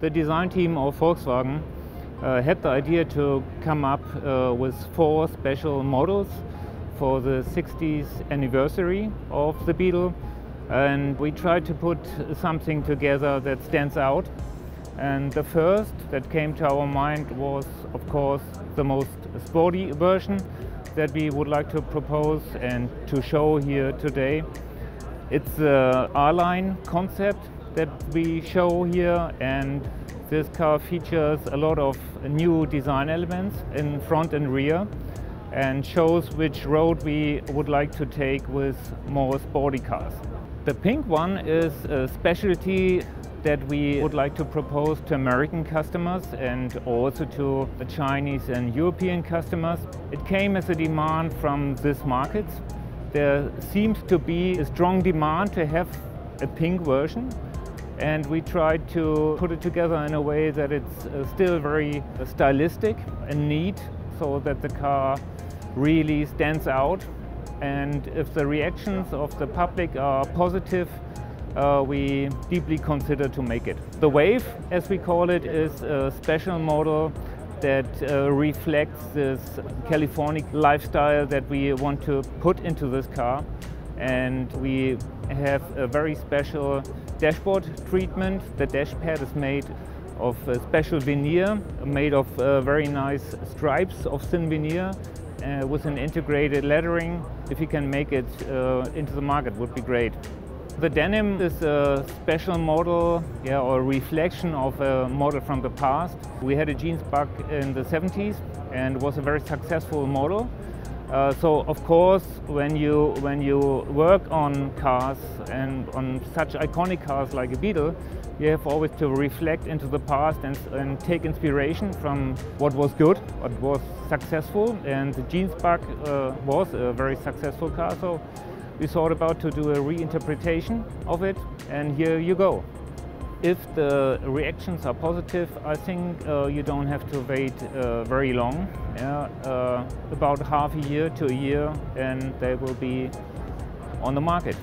The design team of Volkswagen uh, had the idea to come up uh, with four special models for the 60th anniversary of the Beetle and we tried to put something together that stands out and the first that came to our mind was of course the most sporty version that we would like to propose and to show here today. It's the R-Line concept that we show here and this car features a lot of new design elements in front and rear and shows which road we would like to take with more sporty cars. The pink one is a specialty that we would like to propose to American customers and also to the Chinese and European customers. It came as a demand from these markets. There seems to be a strong demand to have a pink version and we tried to put it together in a way that it's uh, still very stylistic and neat so that the car really stands out and if the reactions of the public are positive uh, we deeply consider to make it. The Wave, as we call it, is a special model that uh, reflects this Californic lifestyle that we want to put into this car. And we have a very special dashboard treatment. The dash pad is made of a special veneer, made of uh, very nice stripes of thin veneer uh, with an integrated lettering. If you can make it uh, into the market would be great. The denim is a special model yeah, or reflection of a model from the past. We had a jeans bug in the 70s and was a very successful model. Uh, so of course when you when you work on cars and on such iconic cars like a Beetle you have always to reflect into the past and, and take inspiration from what was good, what was successful and the jeans bug uh, was a very successful car so we thought about to do a reinterpretation of it and here you go. If the reactions are positive, I think uh, you don't have to wait uh, very long, yeah, uh, about half a year to a year and they will be on the market.